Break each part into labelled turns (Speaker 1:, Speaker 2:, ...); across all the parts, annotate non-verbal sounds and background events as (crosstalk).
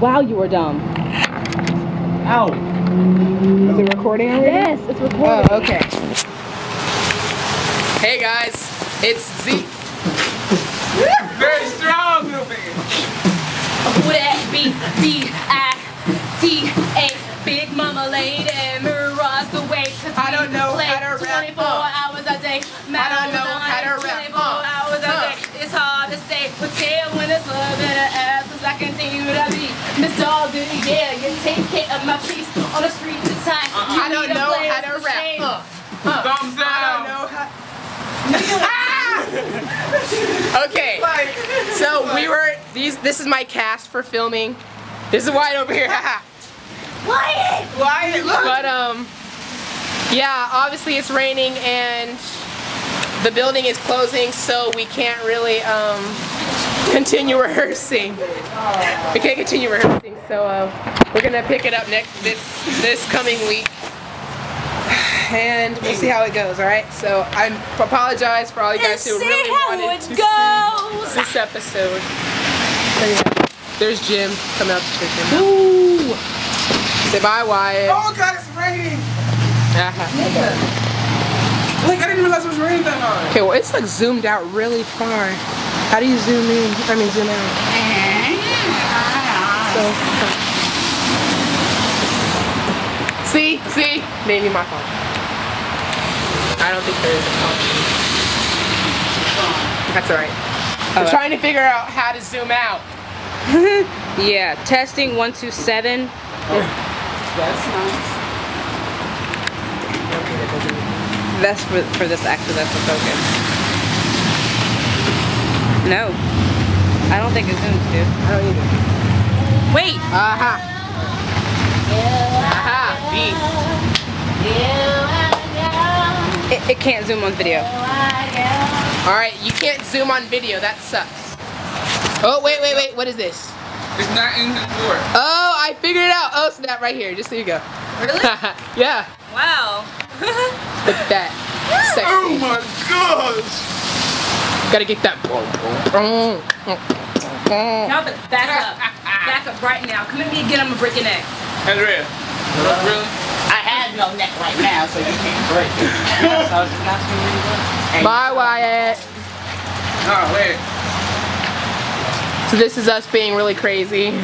Speaker 1: Wow, you were dumb.
Speaker 2: Ow.
Speaker 3: Is it recording already?
Speaker 1: Yes, it's recording.
Speaker 3: Oh, okay.
Speaker 4: Hey guys, it's Z.
Speaker 2: Very strong, little man.
Speaker 1: Who that B B I T A Big Mama Lady mirrors the way. 'cause
Speaker 4: I don't
Speaker 1: we
Speaker 4: know
Speaker 1: play
Speaker 4: how to rap,
Speaker 1: 24
Speaker 4: uh.
Speaker 1: hours a day.
Speaker 4: I don't know how to rap,
Speaker 1: 24
Speaker 4: uh.
Speaker 1: hours a day. It's hard to say, but tell when it's love in the ass, cause I continue to be Miss Dog Yeah, you take care of my peace on the street to time. You
Speaker 4: I don't know how to
Speaker 1: to
Speaker 4: rap.
Speaker 1: stay.
Speaker 4: Uh, uh,
Speaker 2: Thumbs
Speaker 4: I don't
Speaker 2: down.
Speaker 4: know how. (laughs) okay, so we were these. This is my cast for filming. This is Wyatt over here. haha. (laughs)
Speaker 1: Wyatt!
Speaker 2: Wyatt, look.
Speaker 4: but um, yeah, obviously it's raining and the building is closing, so we can't really um continue rehearsing. We can't continue rehearsing, so uh, we're gonna pick it up next this this coming week. And we'll see how it goes, alright? So I apologize for all you guys who
Speaker 1: see
Speaker 4: really
Speaker 1: how
Speaker 4: wanted
Speaker 1: it
Speaker 4: to
Speaker 1: goes.
Speaker 4: see this episode. So yeah, there's Jim coming out to check him out.
Speaker 1: Ooh.
Speaker 4: Say bye, Wyatt.
Speaker 2: Oh God, it's raining.
Speaker 4: Uh-huh.
Speaker 2: Like, I didn't realize it was raining that hard.
Speaker 4: Okay, well it's like zoomed out really far. How do you zoom in? I mean zoom out. So See? See? Maybe my fault. I don't think there is a fault. That's alright. I'm trying to figure out how to zoom out. (laughs)
Speaker 1: Yeah, testing one two seven. Oh.
Speaker 2: That's nice.
Speaker 1: That's for for this actually. That's the focus. No, I don't think it zooms, dude.
Speaker 4: I don't either.
Speaker 1: Wait.
Speaker 4: Aha. Aha. B.
Speaker 1: It, it can't zoom on video.
Speaker 4: Alright, you can't zoom on video. That sucks. Oh, wait, wait, wait. What is this?
Speaker 2: It's not in the door.
Speaker 4: Oh, I figured it out. Oh, snap right here. Just so you go.
Speaker 1: Really? (laughs)
Speaker 4: yeah.
Speaker 1: wow. (laughs)
Speaker 4: Look at that. (laughs)
Speaker 2: Oh my gosh.
Speaker 4: Gotta get that.
Speaker 1: Y'all but back up. Back up right now. Come at me again. I'm gonna break your neck.
Speaker 2: Andrea. Really?
Speaker 5: I have no neck right now, so you can't break it. (laughs) so I was not seeing
Speaker 4: Bye, Wyatt.
Speaker 2: Oh, wait.
Speaker 4: So this is us being really crazy. (laughs)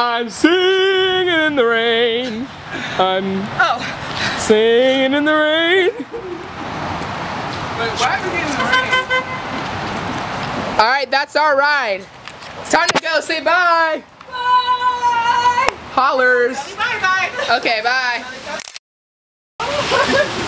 Speaker 4: I'm singing in the rain. I'm
Speaker 1: Oh.
Speaker 4: Singing in the rain.
Speaker 2: Wait, why are we getting rain?
Speaker 4: All right, that's our ride. It's time to go. Say bye.
Speaker 1: Bye.
Speaker 4: Hollers.
Speaker 2: Bye bye.
Speaker 4: Okay, bye. (laughs)